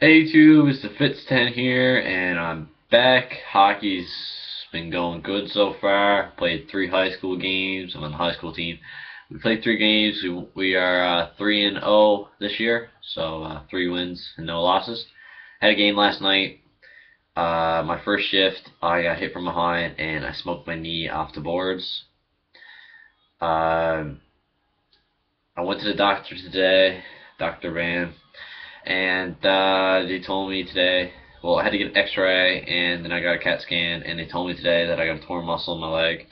Hey YouTube, it's the Fitz10 here, and I'm back. Hockey's been going good so far. Played three high school games. I'm on the high school team. We played three games. We, we are uh, 3 and 0 this year, so uh, three wins and no losses. Had a game last night. Uh, my first shift, I got hit from behind and I smoked my knee off the boards. Um, I went to the doctor today, Dr. Van and uh, they told me today. Well, I had to get an X-ray, and then I got a CAT scan, and they told me today that I got a torn muscle in my leg.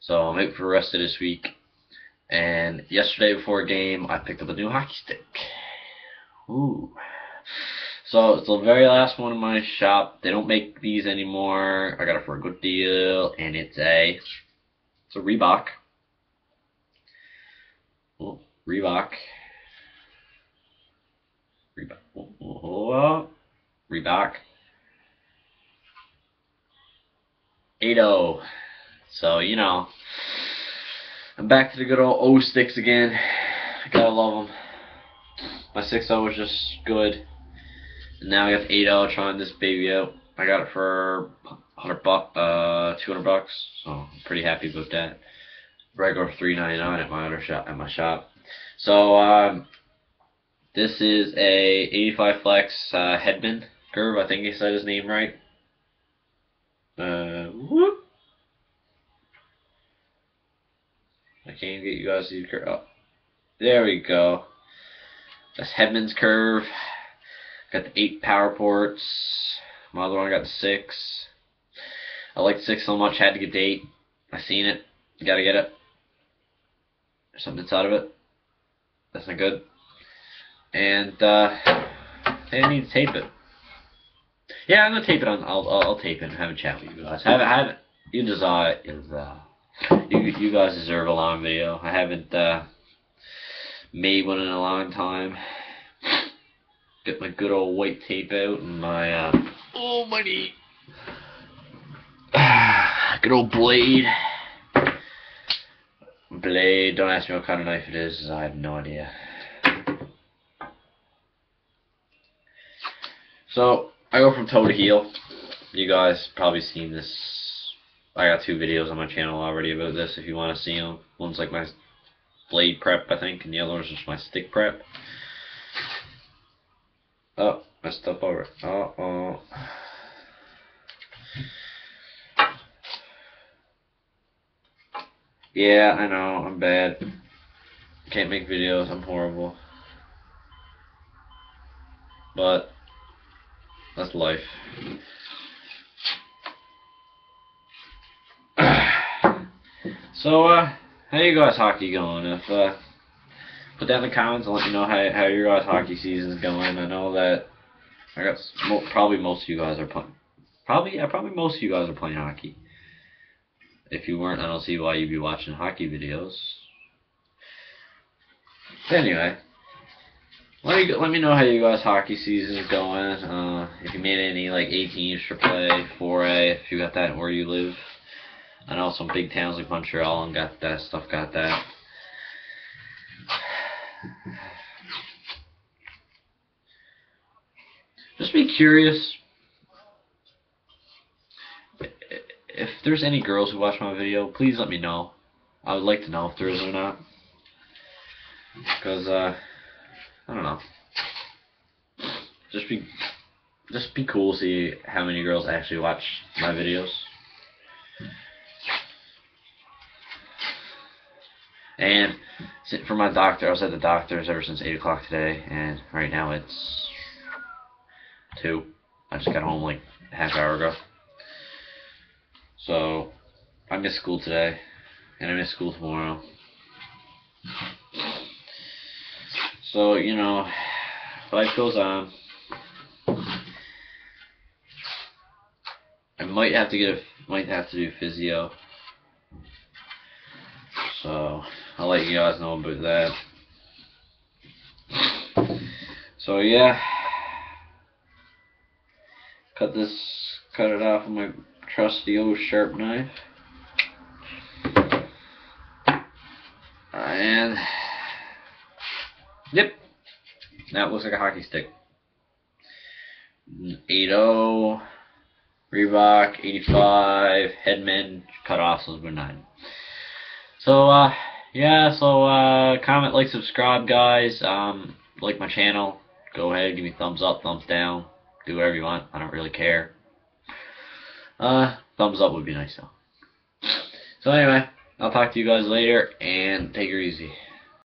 So I'm out for the rest of this week. And yesterday before a game, I picked up a new hockey stick. Ooh. So it's the very last one in my shop. They don't make these anymore. I got it for a good deal, and it's a it's a Reebok. Ooh, Reebok Reebok. Reebok. 8 So, you know, I'm back to the good old O sticks again. I gotta love them. My 6 was just good. And now I got the 8 trying this baby out. I got it for 100 bucks, uh, 200 bucks. So I'm pretty happy about that. Regular 3.99 at my other shop, at my shop. So, um, this is a 85 flex uh, Hedman curve. I think he said his name right. Uh, whoop. I can't get you guys to curve. Oh, there we go. That's Hedman's curve. Got the eight power ports. My other one got six. I liked six so much, had to get eight. I seen it. Gotta get it. There's something inside of it. That's not good and uh, I need to tape it. Yeah, I'm gonna tape it on. I'll I'll, I'll tape it and have a chat with you guys. Have have you desire is uh you you guys deserve a long video. I haven't uh made one in a long time. Get my good old white tape out and my uh oh my good old blade. Blade. Don't ask me what kind of knife it is. I have no idea. So, I go from toe to heel. You guys probably seen this. I got two videos on my channel already about this if you want to see them. One's like my blade prep, I think, and the other one's just my stick prep. Oh, messed up over. Uh oh. Yeah, I know, I'm bad. Can't make videos, I'm horrible. But that's life. so, uh, how you guys hockey going? If uh, put down in the comments and let me know how how your guys hockey season's going. I know that I got mo probably most of you guys are playing. Probably, yeah, probably most of you guys are playing hockey. If you weren't, I don't see why you'd be watching hockey videos. Anyway, let me let me know how you guys hockey season is going. Uh, if you made any like 18 AAA, 4A, if you got that where you live. I know some big towns like Montreal and got that stuff. Got that. Just be curious. If there's any girls who watch my video, please let me know. I would like to know if there is or not. Because, uh, I don't know. Just be, just be cool see how many girls actually watch my videos. And for my doctor, I was at the doctor's ever since 8 o'clock today, and right now it's 2. I just got home like half hour ago. So, I missed school today, and I miss school tomorrow. So, you know, life goes on. I might have to get a, might have to do physio. So, I'll let you guys know about that. So, yeah. Cut this, cut it off with my trusty old sharp knife. And Yep. That looks like a hockey stick. 80, Reebok, 85, Hedman, cutoffs was 9. So, uh, yeah, so, uh, comment, like, subscribe, guys. Um, like my channel. Go ahead, give me thumbs up, thumbs down. Do whatever you want. I don't really care. Uh, thumbs up would be nice, though. So, anyway, I'll talk to you guys later, and take it easy.